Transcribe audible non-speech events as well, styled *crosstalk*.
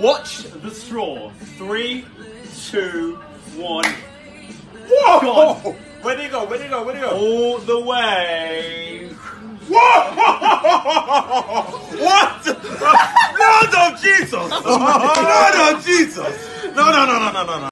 Watch the straw. Three, two, one. Whoa! Gone. Where did it go? Where did it go? Where did it go? All the way. Whoa! *laughs* what? *laughs* Lord of Jesus! *laughs* Lord of Jesus! No, no, no, no, no, no.